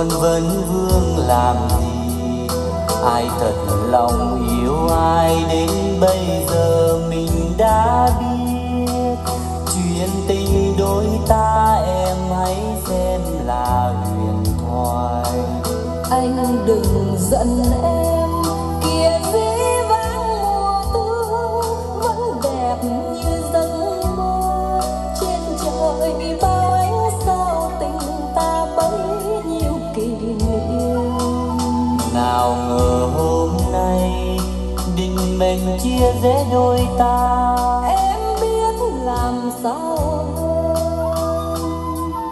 con vẫn vương làm gì? Ai thật lòng yêu ai đến bây giờ mình đã biết. Chuyện tình đôi ta em hãy xem là huyền thoại. Anh đừng giận em. Chia rẽ đôi ta. Em biết làm sao.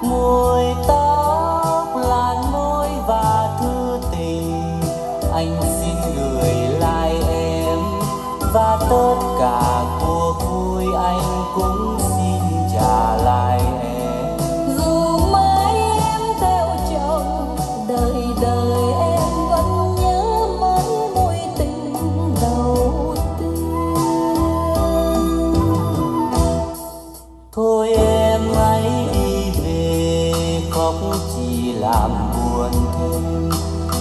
Môi tóc khóc chỉ làm buồn thêm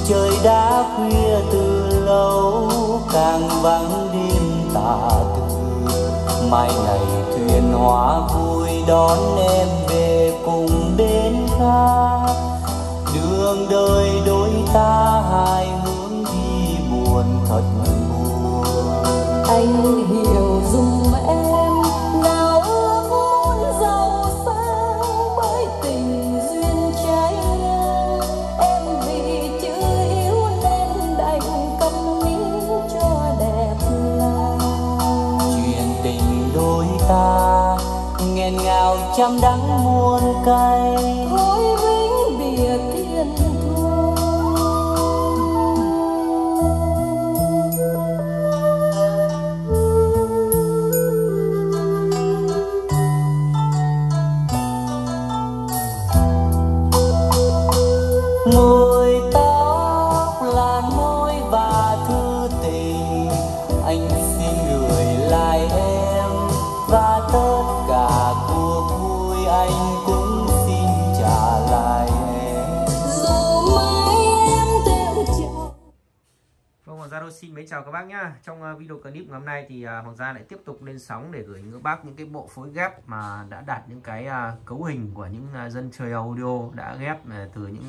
trời đã khuya từ lâu, càng vắng đêm tà tư. Mai này thuyền hóa vui đón em về cùng bên ta đường đời đôi ta hai hướng đi buồn thật buồn. Anh hiểu trăm đắng muôn cay. Thôi vĩnh biệt thiên môi mến xin chào các bác nhá. Trong ờ, video clip ngày hôm nay thì ờ, Hoàng Gia lại tiếp tục lên sóng để gửi các bác những cái bộ phối ghép mà đã đạt những cái ờ, cấu hình của những dân chơi audio đã ghép từ những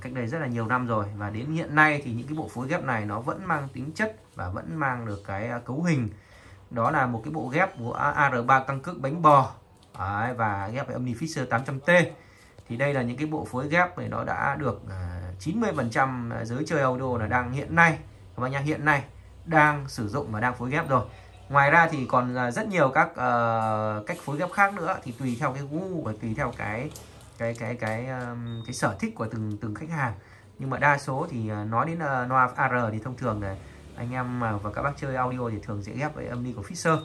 cách đây rất là nhiều năm rồi. Và đến hiện nay thì những cái bộ phối ghép này nó vẫn mang tính chất và vẫn mang được cái cấu hình. Đó là một cái bộ ghép của AR3 tăng cước bánh bò. Đấy, và ghép với Omnifisher 800T thì đây là những cái bộ phối ghép này nó đã được à, 90% giới chơi audio là đang hiện nay các bác nhá hiện nay đang sử dụng và đang phối ghép rồi. Ngoài ra thì còn à, rất nhiều các uh, cách phối ghép khác nữa. Thì tùy theo cái gu và tùy theo cái cái cái cái um, cái sở thích của từng từng khách hàng. Nhưng mà đa số thì à, nói đến ờ, uh, loa AR thì thông thường là anh em mà và các bác chơi audio thì thường sẽ ghép với âm ly của Fisher.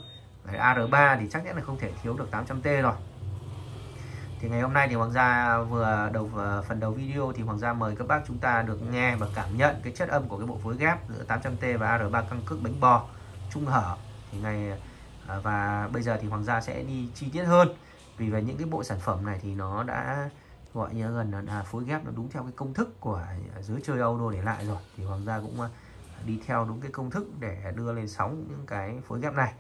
AR3 thì chắc chắn là không thể thiếu được 800T rồi thì ngày hôm nay thì Hoàng gia vừa đầu phần đầu video thì Hoàng gia mời các bác chúng ta được nghe và cảm nhận cái chất âm của cái bộ phối ghép giữa 800T và AR3 căng cước bánh bò trung hở. Thì ngày à, và bây giờ thì Hoàng gia sẽ đi chi tiết hơn. Vì về những cái bộ sản phẩm này thì nó đã gọi như gần là à, phối ghép nó đúng theo cái công thức của à, giới chơi audio để lại rồi. Thì Hoàng gia cũng đi theo đúng cái công thức để đưa lên sóng những cái phối ghép này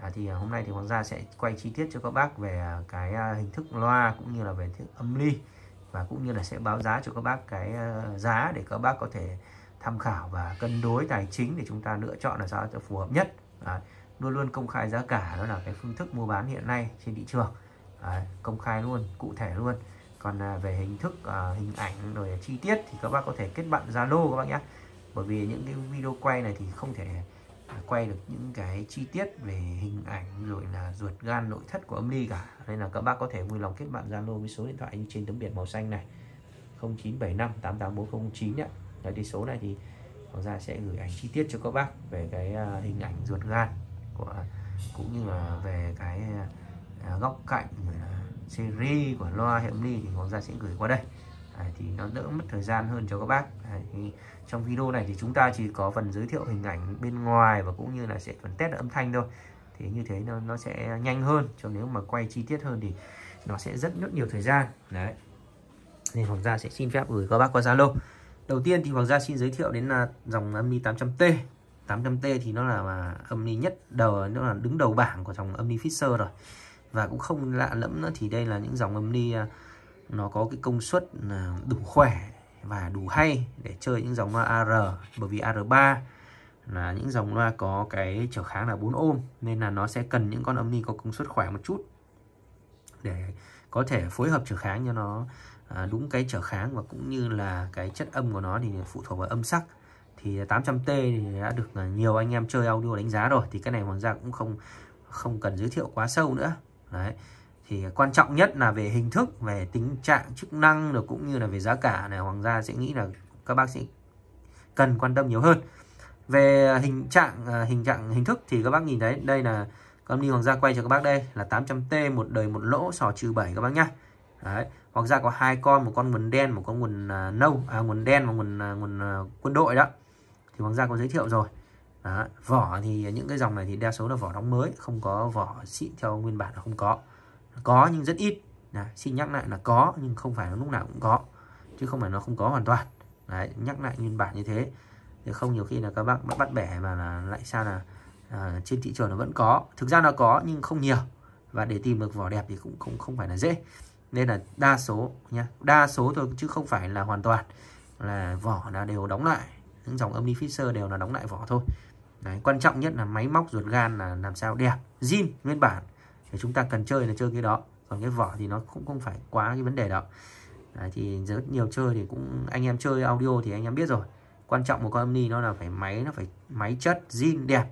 à, thì à, hôm nay thì Hoàng gia sẽ quay chi tiết cho các bác về à, cái à, hình thức loa cũng như là về thức âm ly và cũng như là sẽ báo giá cho các bác cái giá để các bác có thể tham khảo và cân đối tài chính để chúng ta lựa chọn là sao cho phù hợp nhất. Đấy, luôn luôn công khai giá cả đó là cái phương thức mua bán hiện nay trên thị trường. Đấy, công khai luôn cụ thể luôn. Còn về hình thức hình ảnh rồi chi tiết thì các bác có thể kết bạn Zalo các bác nhé. Bởi vì những cái video quay này thì không thể quay được những cái chi tiết về hình ảnh rồi là ruột gan nội thất của âm ly cả. Nên là các bác có thể vui lòng kết bạn Zalo với số điện thoại như trên tấm biển màu xanh này. 0975 884009 ạ Đấy, thì số này thì Hoàng Gia sẽ gửi ảnh chi tiết cho các bác về cái à, hình ảnh ruột gan của cũng như là về cái à, góc cạnh rồi là series của loa hệ âm ly thì Hoàng Gia sẽ gửi qua đây. Đấy, thì nó đỡ mất thời gian hơn cho các bác. Đấy, thì trong video này thì chúng ta chỉ có phần giới thiệu hình ảnh bên ngoài và cũng như là sẽ phần test âm thanh thôi. Thì như thế nó, nó sẽ nhanh hơn. Cho nếu mà quay chi tiết hơn thì nó sẽ rất rất nhiều thời gian. Đấy nên Hoàng gia sẽ xin phép gửi các bác qua Zalo. Đầu tiên thì Hoàng gia xin giới thiệu đến là dòng âm ni 800T 800T thì nó là à, âm ni nhất đầu nó là đứng đầu bảng của dòng âm ni Fisher rồi. Và cũng không lạ lẫm nữa thì đây là những dòng âm ni uh, à, nó có cái công suất ờ, đủ khỏe và đủ hay để chơi những dòng loa AR bởi vì AR3 là những dòng loa có cái trở kháng là 4 ôm nên là nó sẽ cần những con âm ni có công suất khỏe một chút để có thể phối hợp trở kháng cho nó à, đúng cái trở kháng và cũng như là cái chất âm của nó thì phụ thuộc vào âm sắc. Thì 800T thì đã được à, nhiều anh em chơi audio đánh giá rồi, thì cái này hoàng ra cũng không không cần giới thiệu quá sâu nữa. Đấy thì quan trọng nhất là về hình thức về tính trạng chức năng rồi cũng như là về giá cả này. Hoàng gia sẽ nghĩ là các bác sĩ cần quan tâm nhiều hơn. Về hình trạng à, hình trạng hình thức thì các bác nhìn thấy đây là con đi hoàng gia quay cho các bác đây là 800T một đời một lỗ sò trừ 7 các bác nhá. Đấy hoàng gia có hai con một con nguồn đen một con nguồn uh, nâu à nguồn đen và nguồn uh, nguồn uh, quân đội đó. Thì hoàng gia có giới thiệu rồi. Đó. vỏ thì những cái dòng này thì đa số là vỏ đóng mới không có vỏ xịn theo nguyên bản là không có có nhưng rất ít. Đấy, xin nhắc lại là có nhưng không phải là lúc nào cũng có chứ không phải nó không có hoàn toàn. Đấy, nhắc lại nguyên bản như thế. Thì không nhiều khi là các bác bắt bẻ mà là lại sao là à, trên thị trường nó vẫn có. Thực ra nó có nhưng không nhiều. Và để tìm được vỏ đẹp thì cũng không không phải là dễ. Nên là đa số nhá đa số thôi chứ không phải là hoàn toàn là vỏ là đều đóng lại. Những dòng Omni Fisher đều là đóng lại vỏ thôi. Đấy, quan trọng nhất là máy móc ruột gan là làm sao đẹp. Zin nguyên bản thì chúng ta cần chơi là chơi cái đó. Còn cái vỏ thì nó cũng không phải quá cái vấn đề đó. Đấy, thì rất nhiều chơi thì cũng anh em chơi audio thì anh em biết rồi. Quan trọng một con Omni nó là phải máy nó phải máy chất zin đẹp.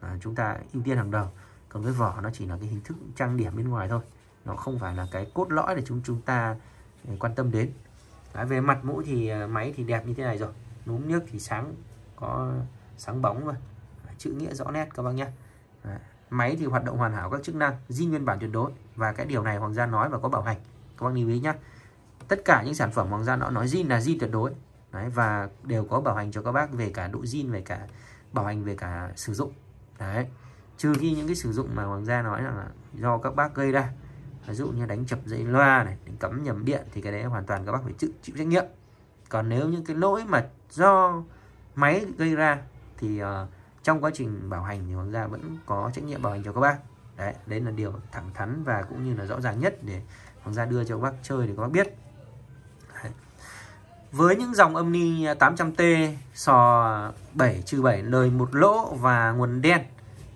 À, chúng ta ưu tiên hàng đầu. Còn cái vỏ nó chỉ là cái hình thức trang điểm bên ngoài thôi. Nó không phải là cái cốt lõi để chúng chúng ta ừ, quan tâm đến. Đấy, về mặt mũi thì ờ, máy thì đẹp như thế này rồi. Núm nước thì sáng có sáng bóng rồi. Chữ nghĩa rõ nét các bác nhé máy thì hoạt động hoàn hảo các chức năng di nguyên bản tuyệt đối. Và cái điều này Hoàng gia nói và có bảo hành. Các bác lưu ý nhé tất cả những sản phẩm Hoàng gia nó nói zin là zin tuyệt đối. Đấy, và đều có bảo hành cho các bác về cả độ zin về cả bảo hành về cả sử dụng. Đấy. trừ khi những cái sử dụng mà Hoàng gia nói là do các bác gây ra. Ví dụ như đánh chập dây loa này đánh cắm nhầm điện thì cái đấy hoàn toàn các bác phải chịu, chịu trách nhiệm. Còn nếu những cái lỗi mà do máy gây ra thì uh, trong quá trình bảo hành thì Hoàng gia vẫn có trách nhiệm bảo hành cho các bác. Đấy đấy là điều thẳng thắn và cũng như là rõ ràng nhất để Hoàng gia đưa cho các bác chơi để các bác biết. Đấy. với những dòng âm ni 800T sò 7 trừ 7 lời một lỗ và nguồn đen,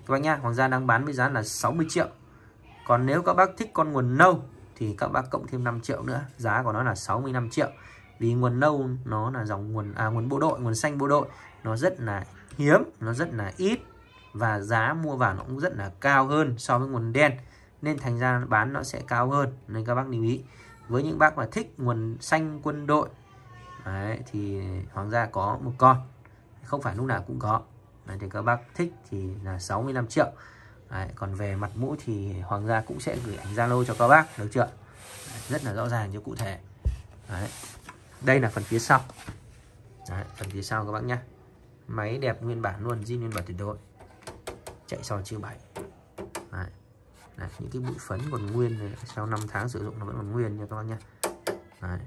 các bác nhá Hoàng gia đang bán với giá là 60 triệu. Còn nếu các bác thích con nguồn nâu thì các bác cộng thêm 5 triệu nữa, giá của nó là 65 triệu vì nguồn nâu nó là dòng nguồn à nguồn bộ đội nguồn xanh bộ đội. Nó rất là hiếm nó rất là ít và giá mua vào nó cũng rất là cao hơn so với nguồn đen. Nên thành ra bán nó sẽ cao hơn nên các bác lưu ý. Với những bác mà thích nguồn xanh quân đội đấy, thì hoàng gia có một con. Không phải lúc nào cũng có. Đấy, thì các bác thích thì là 65 triệu. Đấy, còn về mặt mũ thì hoàng gia cũng sẽ gửi ảnh zalo cho các bác được chưa? Đấy, rất là rõ ràng cho cụ thể. Đấy đây là phần phía sau. Đấy, phần phía sau các bác nhé máy đẹp nguyên bản luôn zin nguyên bản tuyệt đối. Chạy sò chưa bảy. Đấy. Đấy, những cái bụi phấn còn nguyên này sau 5 tháng sử dụng nó vẫn còn nguyên nha các bác nhé Đấy.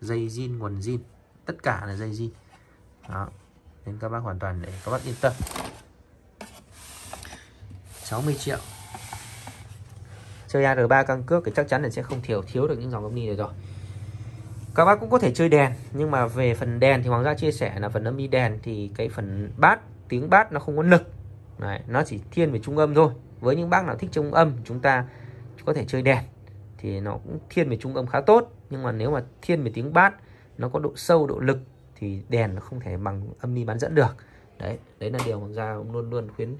dây zin nguồn zin. Tất cả là dây zin. Đó. Nên các bác hoàn toàn để các bác yên tâm. 60 triệu. Chơi AR3 căng cước thì chắc chắn là sẽ không thiếu thiếu được những dòng âm ni này rồi các bác cũng có thể chơi đèn nhưng mà về phần đèn thì Hoàng gia chia sẻ là phần âm đi đèn thì cái phần bát tiếng bát nó không có lực. Đấy, nó chỉ thiên về trung âm thôi. Với những bác nào thích trung âm chúng ta có thể chơi đèn thì nó cũng thiên về trung âm khá tốt. Nhưng mà nếu mà thiên về tiếng bát nó có độ sâu độ lực thì đèn nó không thể bằng âm ni bán dẫn được. Đấy đấy là điều Hoàng gia luôn luôn khuyến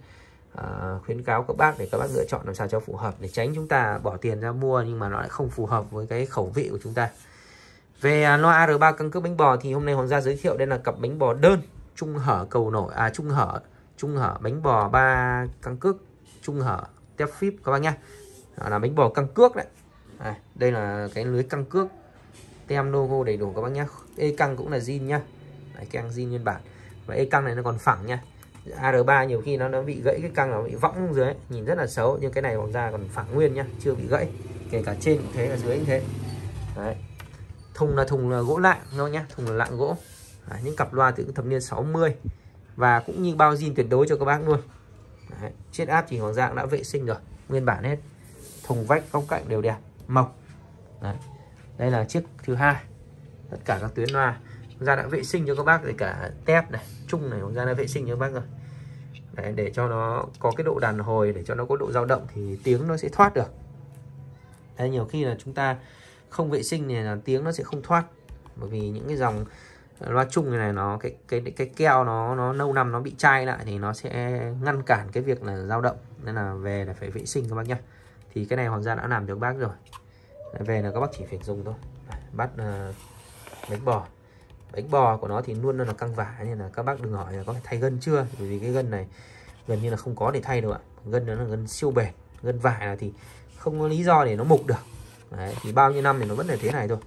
uh, khuyến cáo các bác để các bác lựa chọn làm sao cho phù hợp để tránh chúng ta bỏ tiền ra mua nhưng mà nó lại không phù hợp với cái khẩu vị của chúng ta về à, loa AR3 căng cước bánh bò thì hôm nay Hoàng gia giới thiệu đây là cặp bánh bò đơn trung hở cầu nổi à trung hở trung hở bánh bò ba căng cước trung hở tép phíp các bác nhá. Là bánh bò căng cước đấy. À, đây là cái lưới căng cước tem logo đầy đủ các bác nhá. E căng cũng là zin nhá. Đấy, căng zin nguyên bản. Và e căng này nó còn phẳng nhá. AR3 nhiều khi nó nó bị gãy cái căng nó bị võng dưới ấy. nhìn rất là xấu nhưng cái này hoàng gia còn phẳng nguyên nhá chưa bị gãy. Kể cả trên cũng thế là dưới cũng thế. Đấy thùng là thùng là gỗ lạng thôi nhé thùng là lạng gỗ. Đấy, những cặp loa từ thập niên 60 và cũng như bao zin tuyệt đối cho các bác luôn. Đấy, chiếc áp chỉ Hoàng dạng đã vệ sinh rồi nguyên bản hết. Thùng vách góc cạnh đều đẹp mộc. Đấy. đây là chiếc thứ hai. Tất cả các tuyến loa. Ra đã vệ sinh cho các bác để cả tép này chung này Hoàng đã vệ sinh cho các bác rồi. Đấy, để cho nó có cái độ đàn hồi để cho nó có độ dao động thì tiếng nó sẽ thoát được. Đấy, nhiều khi là chúng ta không vệ sinh thì là tiếng nó sẽ không thoát. Bởi vì những cái dòng loa chung này, này nó cái cái cái keo nó nó lâu năm nó bị chai lại thì nó sẽ ngăn cản cái việc là dao động. Nên là về là phải vệ sinh các bác nhá. Thì cái này hoàng gia đã làm cho các bác rồi. Về là các bác chỉ phải dùng thôi. Bắt uh, bánh bò. Bánh bò của nó thì luôn là căng vả nên là các bác đừng hỏi là có phải thay gân chưa? Bởi vì cái gân này gần như là không có để thay đâu ạ. Gân nó là gân siêu bền gân vải là thì không có lý do để nó mục được. Đấy, thì bao nhiêu năm thì nó vẫn là thế này thôi.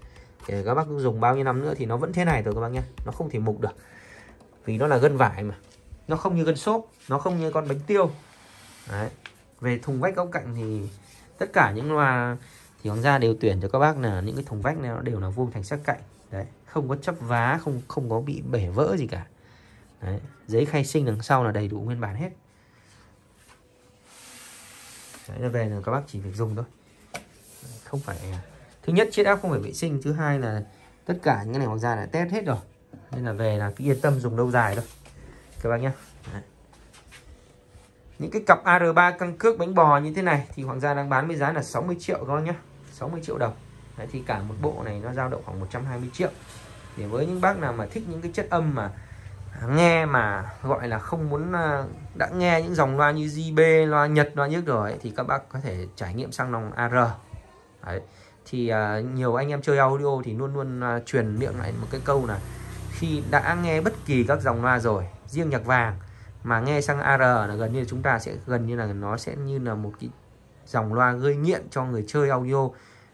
Thì các bác dùng bao nhiêu năm nữa thì nó vẫn thế này thôi các bác nhé. Nó không thể mục được. Vì nó là gân vải mà. Nó không như gân xốp nó không như con bánh tiêu. Đấy. về thùng vách góc cạnh thì tất cả những loa thì hoàng gia đều tuyển cho các bác là những cái thùng vách này nó đều là vuông thành sắc cạnh. Đấy. Không có chấp vá không không có bị bể vỡ gì cả. Đấy. giấy khai sinh đằng sau là đầy đủ nguyên bản hết. Đấy là về là các bác chỉ việc dùng thôi không phải thứ nhất chiếc áp không phải vệ sinh thứ hai là tất cả những cái này hoàng gia đã test hết rồi. Nên là về là cứ yên tâm dùng lâu dài thôi. Các bác nhé những cái cặp AR3 căng cước bánh bò như thế này thì hoàng gia đang bán với giá là 60 triệu các bác nhé 60 triệu đồng. Đấy, thì cả một bộ này nó dao động khoảng 120 triệu. Để với những bác nào mà thích những cái chất âm mà nghe mà gọi là không muốn à, đã nghe những dòng loa như JB, loa Nhật, loa nhức rồi ấy, thì các bác có thể trải nghiệm sang dòng AR Đấy. Thì uh, nhiều anh em chơi audio thì luôn luôn uh, truyền miệng lại một cái câu là khi đã nghe bất kỳ các dòng loa rồi riêng nhạc vàng mà nghe sang AR là gần như chúng ta sẽ gần như là nó sẽ như là một cái dòng loa gây nghiện cho người chơi audio.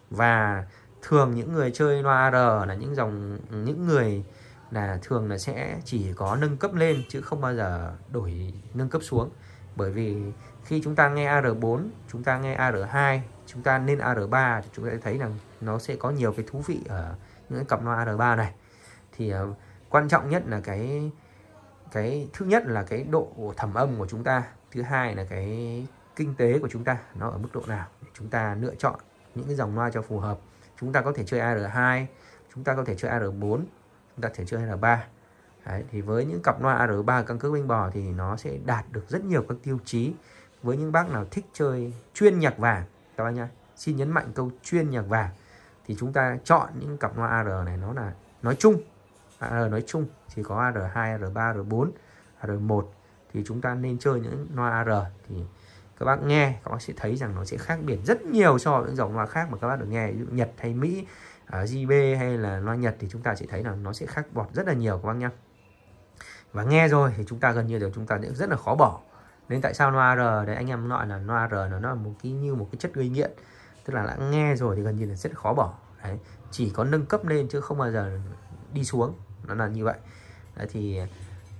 Và thường những người chơi loa AR là những dòng những người là thường là sẽ chỉ có nâng cấp lên chứ không bao giờ đổi nâng cấp xuống. Bởi vì khi chúng ta nghe AR4 chúng ta nghe AR2 chúng ta lên AR3 thì chúng ta sẽ thấy rằng nó sẽ có nhiều cái thú vị ở những cặp loa AR3 này. Thì uh, quan trọng nhất là cái cái thứ nhất là cái độ thẩm âm của chúng ta thứ hai là cái kinh tế của chúng ta nó ở mức độ nào để chúng ta lựa chọn những cái dòng loa cho phù hợp. Chúng ta có thể chơi AR2 chúng ta có thể chơi AR4 chúng ta có thể chơi AR3 Đấy, thì với những cặp loa AR3 căn cước binh bò thì nó sẽ đạt được rất nhiều các tiêu chí. Với những bác nào thích chơi chuyên nhạc vàng các bác nhá, xin nhấn mạnh câu chuyên nhạc vàng. Thì chúng ta chọn những cặp loa AR này, nó là nói chung. AR nói chung, chỉ có AR2 AR3 AR4 AR1 thì chúng ta nên chơi những loa AR thì các bác nghe, các bác sẽ thấy rằng nó sẽ khác biệt rất nhiều so với những dòng loa khác mà các bác được nghe. Ví dụ Nhật hay Mỹ à, ở JB hay là loa Nhật thì chúng ta sẽ thấy là nó sẽ khác bọt rất là nhiều, các bác nhá. Và nghe rồi thì chúng ta gần như đều chúng ta sẽ rất là khó bỏ nên tại sao loa R? Đấy anh em nói là loa R nó là một cái như một cái chất gây nghiện. Tức là đã nghe rồi thì gần như là rất khó bỏ. Đấy chỉ có nâng cấp lên chứ không bao giờ đi xuống. Nó là như vậy. Đấy, thì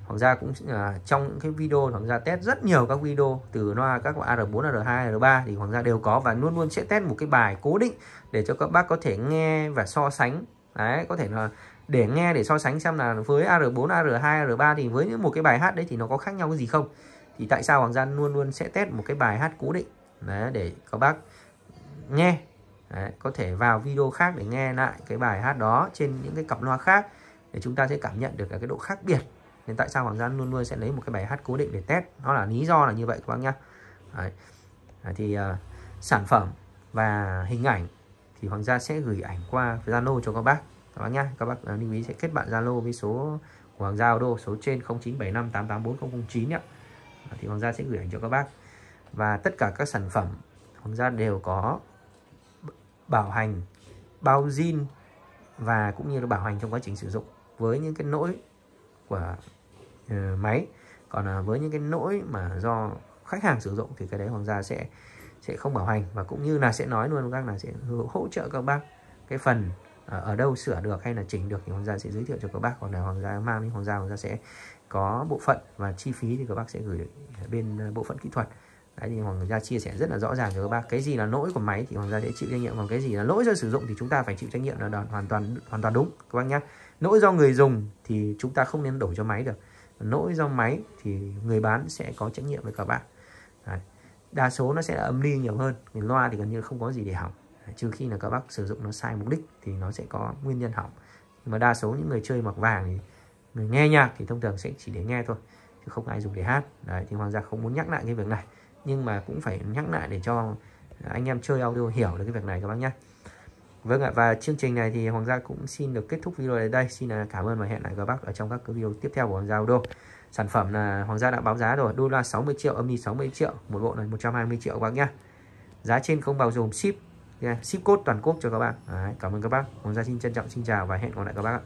Hoàng gia cũng à, trong những cái video Hoàng gia test rất nhiều các video từ loa các loại AR4, R2, R3 thì Hoàng gia đều có và luôn luôn sẽ test một cái bài cố định để cho các bác có thể nghe và so sánh. Đấy có thể là để nghe để so sánh xem là với AR4, R2, R3 thì với những một cái bài hát đấy thì nó có khác nhau cái gì không thì tại sao Hoàng Gian luôn luôn sẽ test một cái bài hát cố định? Đấy, để các bác nghe. Đấy, có thể vào video khác để nghe lại cái bài hát đó trên những cái cặp loa khác để chúng ta sẽ cảm nhận được cái độ khác biệt. Nên tại sao Hoàng Gian luôn luôn sẽ lấy một cái bài hát cố định để test? Nó là lý do là như vậy các bác nhá. Đấy. Đấy, thì uh, sản phẩm và hình ảnh thì Hoàng gia sẽ gửi ảnh qua Zalo cho các bác. Các bác nhá các bác uh, lưu ý sẽ kết bạn Zalo với số của Hoàng Giao đô số trên 0975884009 ạ thì Hoàng gia sẽ gửi ảnh cho các bác. Và tất cả các sản phẩm Hoàng gia đều có bảo hành bao zin và cũng như là bảo hành trong quá trình sử dụng. Với những cái lỗi của uh, máy còn uh, với những cái lỗi mà do khách hàng sử dụng thì cái đấy Hoàng gia sẽ sẽ không bảo hành. Và cũng như là sẽ nói luôn các là sẽ hỗ trợ các bác cái phần Ờ, ở đâu sửa được hay là chỉnh được thì Hoàng gia sẽ giới thiệu cho các bác. Còn là Hoàng gia mang đến Hoàng gia Hoàng gia sẽ có bộ phận và chi phí thì các bác sẽ gửi bên ờ, bộ phận kỹ thuật. Đấy, thì Hoàng gia chia sẻ rất là rõ ràng cho các bác. Cái gì là lỗi của máy thì Hoàng gia sẽ chịu trách nhiệm. Còn cái gì là lỗi do sử dụng thì chúng ta phải chịu trách nhiệm là hoàn toàn hoàn toàn đúng, các bác nhé lỗi do người dùng thì chúng ta không nên đổ cho máy được. Lỗi do máy thì người bán sẽ có trách nhiệm với các bạn Đấy. đa số nó sẽ là âm ly nhiều hơn. Loa thì gần như không có gì để hỏng trừ khi là các bác sử dụng nó sai mục đích thì nó sẽ có nguyên nhân hỏng. Nhưng mà đa số những người chơi mặc vàng thì người nghe nhạc thì thông thường sẽ chỉ để nghe thôi, chứ không ai dùng để hát. Đấy, thì hoàng gia không muốn nhắc lại cái việc này. Nhưng mà cũng phải nhắc lại để cho anh em chơi audio hiểu được cái việc này các bác nhé. Vâng ạ, và chương trình này thì Hoàng Gia cũng xin được kết thúc video này đây. Xin à, cảm ơn và hẹn lại các bác ở trong các video tiếp theo của Hoàng Gia Audio. Sản phẩm là Hoàng Gia đã báo giá rồi, đô la 60 triệu, âm đi 60 triệu, một bộ này 120 triệu các bác nhé. Giá trên không bao gồm ship ship code toàn quốc cho các bạn. Đấy, cảm ơn các bác. Hoàng Gia xin trân trọng xin chào và hẹn gặp lại các bác ạ.